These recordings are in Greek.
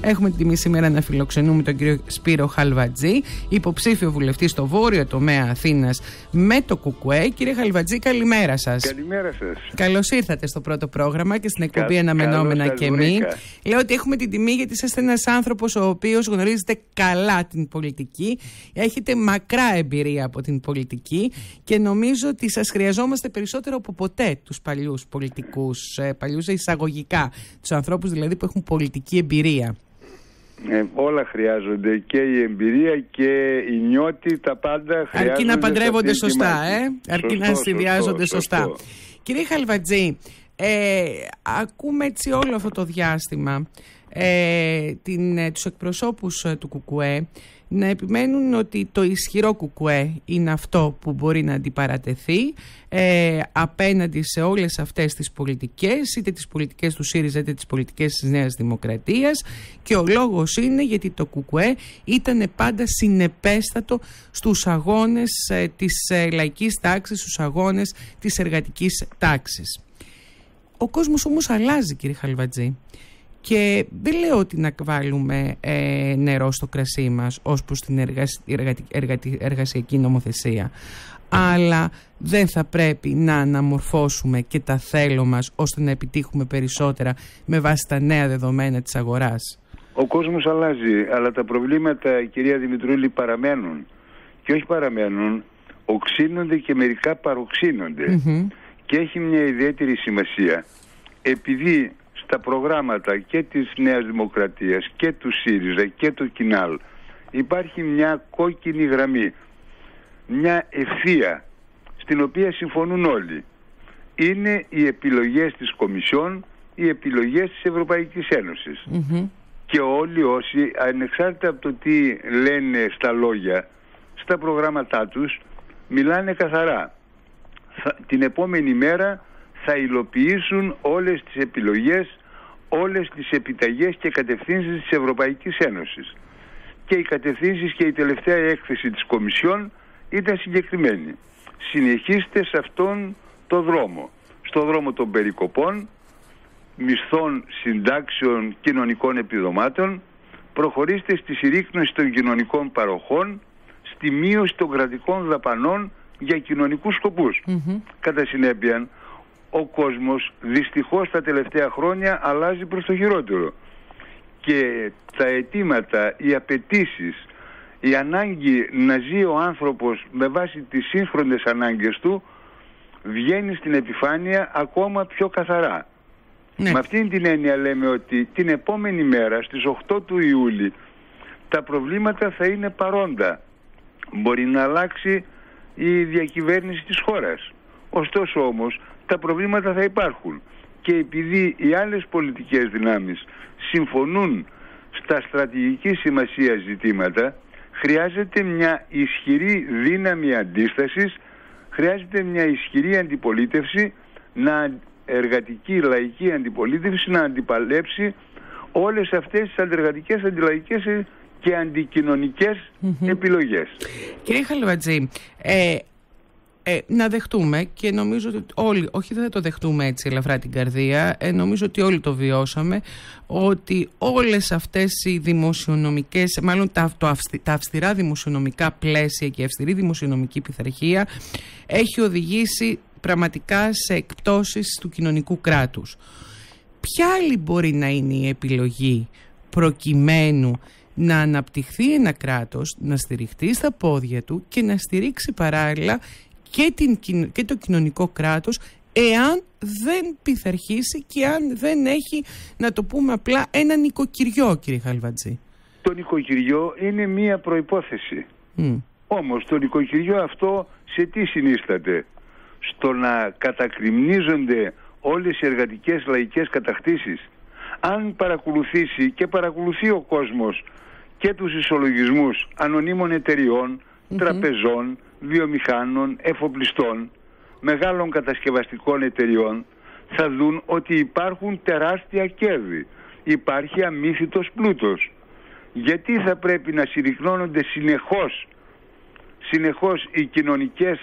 Έχουμε την τιμή σήμερα να φιλοξενούμε τον κύριο Σπύρο Χαλβατζή, υποψήφιο βουλευτή στο βόρειο τομέα Αθήνας με το Κουκουέ. Κύριε Χαλβατζή, καλημέρα σας. Καλημέρα σας. Καλώς ήρθατε στο πρώτο πρόγραμμα και στην εκπομπή Κα, Αναμενόμενα και μη. Λέω ότι έχουμε την τιμή γιατί είσαστε ένας άνθρωπος ο οποίος γνωρίζετε καλά την πολιτική. Έχετε μακρά εμπειρία από την πολιτική και νομίζω ότι σας χρειαζόμαστε περισσότερο από ποτέ τους παλιούς πολιτικούς, ε, παλιούς εισαγωγικά, τους ανθρώπους δηλαδή που έχουν πολιτική εμπειρία. Ε, όλα χρειάζονται και η εμπειρία και η νιώτη, τα πάντα χρειάζονται. Αρκεί να παντρεύονται σωστά, ε; αρκεί να συνδυάζονται σωστά. Κύριε Χαλβατζή, ε, ακούμε έτσι όλο αυτό το διάστημα ε, την, ε, τους εκπροσώπους ε, του ΚΚΕ να επιμένουν ότι το ισχυρό κουκουέ είναι αυτό που μπορεί να αντιπαρατεθεί ε, απέναντι σε όλες αυτές τις πολιτικές, είτε τις πολιτικές του ΣΥΡΙΖΑ είτε τις πολιτικές της Νέας Δημοκρατίας και ο λόγος είναι γιατί το κουκουέ ήταν πάντα συνεπέστατο στους αγώνες ε, της ε, λαϊκής τάξης, στους αγώνες της εργατικής τάξης. Ο κόσμος όμως αλλάζει κύριε Χαλβατζή. Και δεν λέω ότι να βάλουμε ε, νερό στο κρασί μας ως προς την εργασιακή νομοθεσία. Αλλά δεν θα πρέπει να αναμορφώσουμε και τα θέλω μας ώστε να επιτύχουμε περισσότερα με βάση τα νέα δεδομένα της αγοράς. Ο κόσμος αλλάζει, αλλά τα προβλήματα, κυρία Δημητρούλη, παραμένουν. Και όχι παραμένουν, οξύνονται και μερικά Και έχει μια ιδιαίτερη σημασία. Επειδή στα προγράμματα και της Νέας Δημοκρατίας και του ΣΥΡΙΖΑ και του ΚΙΝΑΛ υπάρχει μια κόκκινη γραμμή, μια ευθεία στην οποία συμφωνούν όλοι. Είναι οι επιλογές της Κομισιόν, οι επιλογές της Ευρωπαϊκής Και όλοι όσοι, ανεξάρτητα από το τι λένε στα λόγια, στα προγράμματά τους, μιλάνε καθαρά. την επόμενη μέρα θα υλοποιήσουν όλες τις επιλογές, όλες τις επιταγές και κατευθύνσεις της Ευρωπαϊκής Ένωσης. Και οι κατευθύνσεις και η τελευταία έκθεση της Κομισιόν ήταν συγκεκριμένη. Συνεχίστε σε αυτόν το δρόμο. Στο δρόμο των περικοπών, μισθών, συντάξεων, κοινωνικών επιδομάτων, προχωρήστε στη συρρήκνωση των κοινωνικών παροχών, στη μείωση των κρατικών δαπανών για κοινωνικούς Κατά συνέπεια, ο κόσμος δυστυχώς τα τελευταία χρόνια αλλάζει προς το χειρότερο. Και τα αιτήματα, οι απαιτήσεις, η ανάγκη να ζει ο άνθρωπος με βάση τις σύγχρονες ανάγκες του βγαίνει στην επιφάνεια ακόμα πιο καθαρά. Ναι. Με αυτήν την έννοια λέμε ότι την επόμενη μέρα στις 8 του Ιούλη τα προβλήματα θα είναι παρόντα. Μπορεί να αλλάξει η διακυβέρνηση της χώρας. Ωστόσο όμως τα προβλήματα θα υπάρχουν. Και επειδή οι άλλες πολιτικές δυνάμεις συμφωνούν στα στρατηγική σημασία ζητήματα, χρειάζεται μια ισχυρή δύναμη αντίστασης, χρειάζεται μια ισχυρή αντιπολίτευση, να εργατική λαϊκή αντιπολίτευση να αντιπαλέψει όλες αυτές τις αντεργατικές, αντιλαϊκές και αντικοινωνικές mm-hmm. επιλογές. Κύριε Χαλβατζή, ε, ε, να δεχτούμε και νομίζω ότι όλοι, όχι δεν θα το δεχτούμε έτσι ελαφρά την καρδία, ε, νομίζω ότι όλοι το βιώσαμε, ότι όλες αυτές οι δημοσιονομικές, μάλλον τα, το τα αυστηρά δημοσιονομικά πλαίσια και η αυστηρή δημοσιονομική πειθαρχία έχει οδηγήσει πραγματικά σε εκπτώσεις του κοινωνικού κράτους. Ποια άλλη μπορεί να είναι η επιλογή προκειμένου να αναπτυχθεί ένα κράτος, να στηριχτεί στα πόδια του και να στηρίξει παράλληλα και, την, και το κοινωνικό κράτος εάν δεν πειθαρχήσει και αν δεν έχει, να το πούμε απλά, ένα νοικοκυριό, κύριε Χαλβατζή. Το νοικοκυριό είναι μία προϋπόθεση. Mm. Όμως το νοικοκυριό αυτό σε τι συνίσταται; Στο να κατακριμνίζονται όλες οι εργατικές λαϊκές κατακτήσεις. Αν παρακολουθήσει και παρακολουθεί ο κόσμος και τους ισολογισμούς ανωνύμων τραπεζών, βιομηχάνων, εφοπλιστών, μεγάλων κατασκευαστικών εταιριών θα δουν ότι υπάρχουν τεράστια κέρδη. Υπάρχει αμύθιτος πλούτος. Γιατί θα πρέπει να συρρυκνώνονται συνεχώς, συνεχώς οι κοινωνικές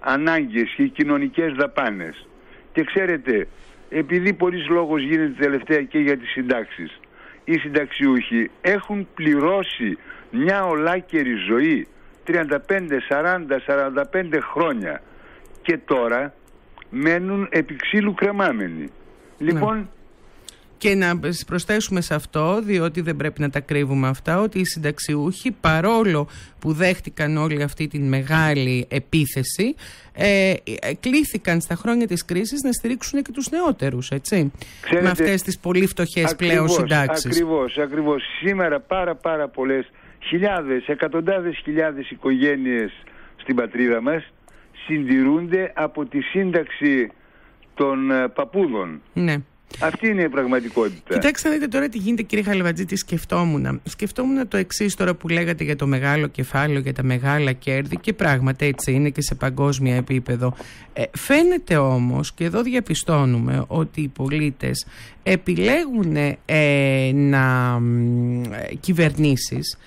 ανάγκες και οι κοινωνικές δαπάνες; Και ξέρετε, επειδή πολλής λόγος γίνεται τελευταία και για τις συντάξεις, οι συνταξιούχοι έχουν πληρώσει μια ολάκερη ζωή 35, 40, 45 χρόνια και τώρα μένουν επί ξύλου κρεμάμενοι. Ναι. Λοιπόν, και να προσθέσουμε σε αυτό, διότι δεν πρέπει να τα κρύβουμε αυτά, ότι οι συνταξιούχοι παρόλο που δέχτηκαν όλη αυτή τη μεγάλη επίθεση, ε, ε, κλήθηκαν στα χρόνια της κρίσης να στηρίξουν και τους νεότερους, έτσι, Ξέρετε, με αυτές τις πολύ φτωχές πλέον συντάξεις. Ακριβώς, ακριβώς. Σήμερα πάρα πάρα πολλές χιλιάδες, εκατοντάδες χιλιάδες οικογένειες στην πατρίδα μας συντηρούνται από τη σύνταξη των ε, παππούδων. Ναι. Αυτή είναι η πραγματικότητα. Κοιτάξτε να δείτε τώρα τι γίνεται κύριε Χαλεβατζή, τι σκεφτόμουν. Σκεφτόμουν το εξής τώρα που λέγατε για το μεγάλο κεφάλαιο, για τα μεγάλα κέρδη και πράγματι έτσι είναι και σε παγκόσμια επίπεδο. Ε, φαίνεται όμως και εδώ διαπιστώνουμε ότι οι πολίτες επιλέγουν ε, να ε, κυβερνήσεις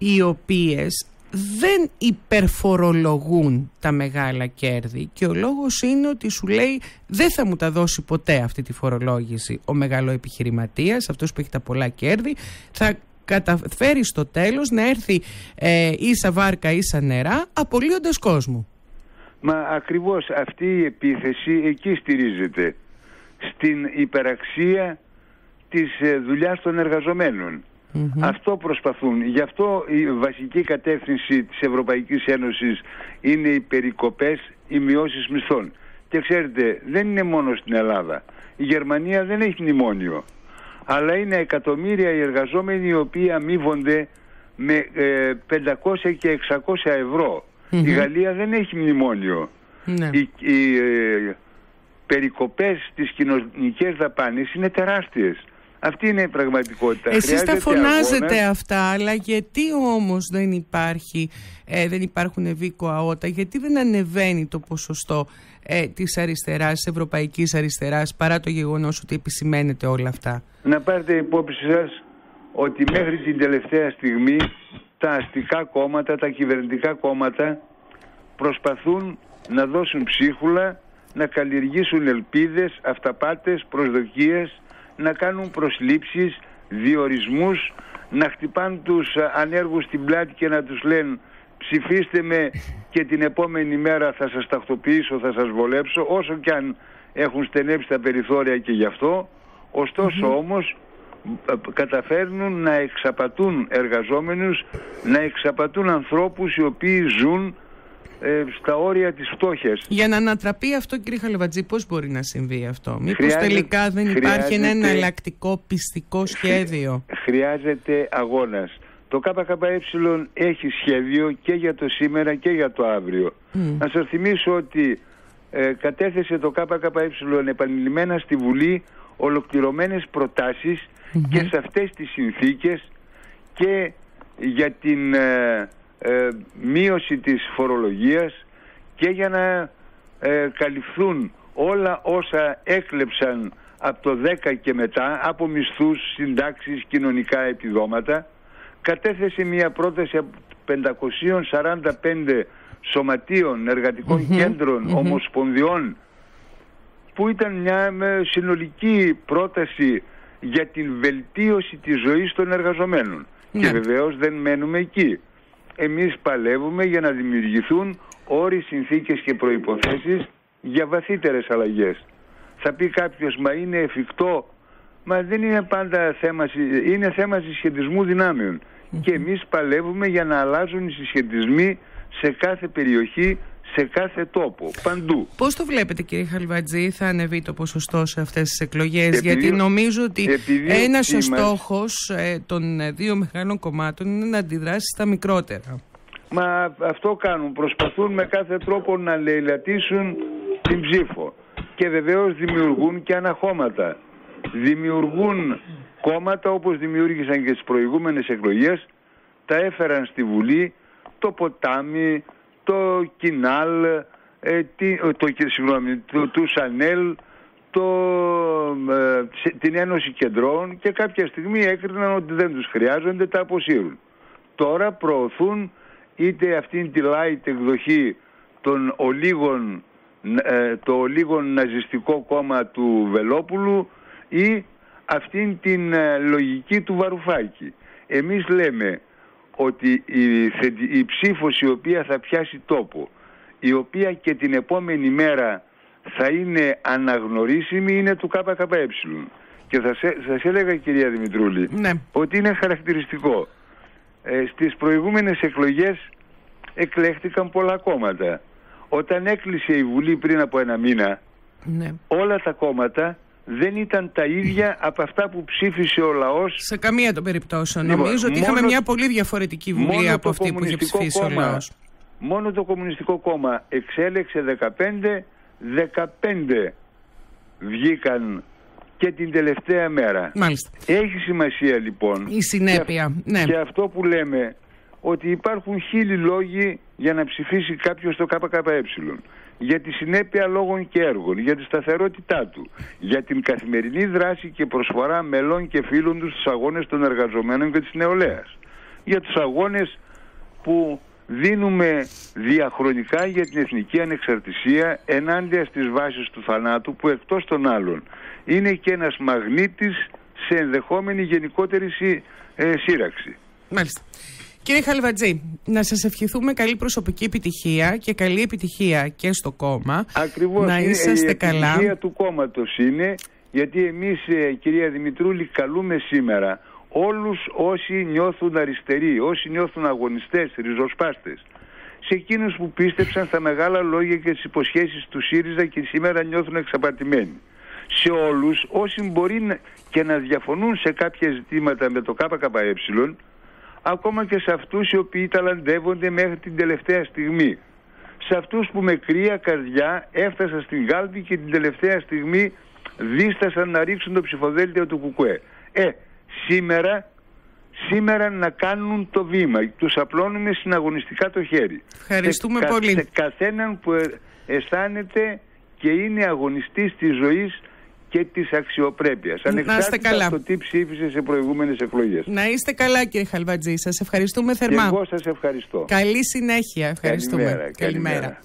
οι οποίες δεν υπερφορολογούν τα μεγάλα κέρδη και ο λόγος είναι ότι σου λέει δεν θα μου τα δώσει ποτέ αυτή τη φορολόγηση ο μεγάλο επιχειρηματίας, αυτός που έχει τα πολλά κέρδη θα καταφέρει στο τέλος να έρθει ε, ίσα βάρκα ίσα νερά απολύοντας κόσμο. Μα ακριβώς αυτή η επίθεση εκεί στηρίζεται στην υπεραξία της ε, δουλειάς των εργαζομένων. Αυτό προσπαθούν. Γι' αυτό η βασική κατεύθυνση της Ευρωπαϊκής Ένωσης είναι οι περικοπές, οι μειώσεις μισθών. Και ξέρετε, δεν είναι μόνο στην Ελλάδα. Η Γερμανία δεν έχει μνημόνιο. Αλλά είναι εκατομμύρια οι εργαζόμενοι οι οποίοι αμείβονται με 500 ε, και 600 ευρώ. Η Γαλλία δεν έχει μνημόνιο. Ναι. Οι, οι ε, περικοπές στις κοινωνικές δαπάνες είναι τεράστιες. Αυτή είναι η πραγματικότητα. Εσείς τα φωνάζετε αυτά, αλλά γιατί όμως δεν υπάρχει, ε, δεν υπάρχουν βίκο αότα, γιατί δεν ανεβαίνει το ποσοστό ε, της αριστεράς, της ευρωπαϊκής αριστεράς, παρά το γεγονός ότι επισημαίνεται όλα αυτά; Να πάρετε υπόψη σας ότι μέχρι την τελευταία στιγμή τα αστικά κόμματα, τα κυβερνητικά κόμματα προσπαθούν να δώσουν ψίχουλα, να καλλιεργήσουν ελπίδες, αυταπάτες, προσδοκίες να κάνουν προσλήψεις, διορισμούς, να χτυπάνε τους ανέργους στην πλάτη και να τους λένε ψηφίστε με και την επόμενη μέρα θα σας τακτοποιήσω, θα σας βολέψω, όσο και αν έχουν στενέψει τα περιθώρια και γι' αυτό. Ωστόσο όμως ε, καταφέρνουν να εξαπατούν εργαζόμενους, να εξαπατούν ανθρώπους οι οποίοι ζουν ε, στα όρια της φτώχειας. Για να ανατραπεί αυτό κύριε Χαλεβατζή πώς μπορεί να συμβεί αυτό; Μήπως τελικά δεν υπάρχει ένα εναλλακτικό πιστικό σχέδιο; Χρειάζεται αγώνας. Το ΚΚΕ έχει σχέδιο και για το σήμερα και για το αύριο. Να σας θυμίσω ότι ε, κατέθεσε το ΚΚΕ επανειλημμένα στη Βουλή ολοκληρωμένες και σε αυτές τις συνθήκες και για την ε, ε, μείωση της φορολογίας και για να ε, καλυφθούν όλα όσα έκλεψαν από το 10 και μετά από μισθούς, συντάξεις, κοινωνικά επιδόματα κατέθεσε μια πρόταση από 545 σωματείων, κέντρων, ομοσπονδιών που ήταν μια συνολική πρόταση για την βελτίωση της ζωής των εργαζομένων. Και ναι. βεβαίως δεν μένουμε εκεί εμείς παλεύουμε για να δημιουργηθούν όροι, συνθήκες και προϋποθέσεις για βαθύτερες αλλαγές. Θα πει κάποιος, μα είναι εφικτό, μα δεν είναι πάντα θέμα, είναι θέμα συσχετισμού Και εμείς παλεύουμε για να αλλάζουν οι συσχετισμοί σε κάθε περιοχή, σε κάθε τόπο, παντού. Πώς το βλέπετε κύριε Χαλβατζή, θα ανεβεί το ποσοστό σε αυτές τις εκλογές, γιατί νομίζω ότι ένας ο στόχος ε, των ε, δύο μεγάλων κομμάτων είναι να αντιδράσεις στα μικρότερα. Μα αυτό κάνουν, προσπαθούν με κάθε τρόπο να λαιλατίσουν την ψήφο και βεβαίως δημιουργούν και αναχώματα. Δημιουργούν κόμματα όπως δημιούργησαν και στις προηγούμενες εκλογές, τα έφεραν στη Βουλή το ποτάμι, το Κινάλ, ε, το, συγγνώμη, το, του Σανέλ, το, ε, την Ένωση Κεντρών και κάποια στιγμή έκριναν ότι δεν τους χρειάζονται, τα αποσύρουν. Τώρα προωθούν είτε αυτήν τη light εκδοχή των ολίγων, ε, το ολίγων ναζιστικό κόμμα του Βελόπουλου ή αυτήν την ε, λογική του Βαρουφάκη. Εμείς λέμε ότι η, η ψήφος η οποία θα πιάσει τόπο, η οποία και την επόμενη μέρα θα είναι αναγνωρίσιμη είναι του ΚΚΕ. Και θα σας έλεγα κυρία Δημητρούλη ναι. ότι είναι χαρακτηριστικό. Ε, στις προηγούμενες εκλογές εκλέχτηκαν πολλά κόμματα. Όταν έκλεισε η Βουλή πριν από ένα μήνα ναι. όλα τα κόμματα δεν ήταν τα ίδια από αυτά που ψήφισε ο λαός. Σε καμία των περιπτώσεων. Λοιπόν, Νομίζω ότι είχαμε μια πολύ διαφορετική Βουλή από αυτή που είχε ψηφίσει κόμμα, ο λαός. Μόνο το Κομμουνιστικό Κόμμα εξέλεξε 15, 15 βγήκαν και την τελευταία μέρα. Μάλιστα. Έχει σημασία λοιπόν. Η συνέπεια. Και, ναι. και αυτό που λέμε ότι υπάρχουν χίλιοι λόγοι για να ψηφίσει κάποιος το ΚΚΕ. Για τη συνέπεια λόγων και έργων, για τη σταθερότητά του, για την καθημερινή δράση και προσφορά μελών και φίλων τους στους αγώνες των εργαζομένων και της νεολαίας. Για τους αγώνες που δίνουμε διαχρονικά για την εθνική ανεξαρτησία ενάντια στις βάσεις του θανάτου που εκτός των άλλων είναι και ένας μαγνήτης σε ενδεχόμενη γενικότερη ε, σύραξη. Μάλιστα. Κύριε Χαλβατζή, να σας ευχηθούμε καλή προσωπική επιτυχία και καλή επιτυχία και στο κόμμα. Ακριβώς, να είσαστε η καλά. Η επιτυχία του κόμματος είναι, γιατί εμείς ε, κυρία Δημητρούλη καλούμε σήμερα όλους όσοι νιώθουν αριστεροί, όσοι νιώθουν αγωνιστές, ριζοσπάστες, σε εκείνους που πίστεψαν στα μεγάλα λόγια και τις υποσχέσεις του ΣΥΡΙΖΑ και σήμερα νιώθουν εξαπατημένοι. Σε όλους όσοι μπορεί και να διαφωνούν σε κάποια ζητήματα με το ΚΚΕ, ακόμα και σε αυτούς οι οποίοι ταλαντεύονται μέχρι την τελευταία στιγμή. Σε αυτούς που με κρύα καρδιά έφτασαν στην Γάλπη και την τελευταία στιγμή δίστασαν να ρίξουν το ψηφοδέλτιο του Κουκουέ. Ε, σήμερα, σήμερα να κάνουν το βήμα. Τους απλώνουμε συναγωνιστικά το χέρι. Ευχαριστούμε πολύ. Σε καθέναν που αισθάνεται και είναι αγωνιστής της ζωής και της αξιοπρέπειας. Ανεξάρτητα από το τι ψήφισες σε προηγούμενες εκλογές. Να είστε καλά, κύριε Χαλβατζή. Σας ευχαριστούμε θερμά. Και εγώ σας ευχαριστώ. Καλή συνέχεια. Ευχαριστούμε. καλημέρα. καλημέρα.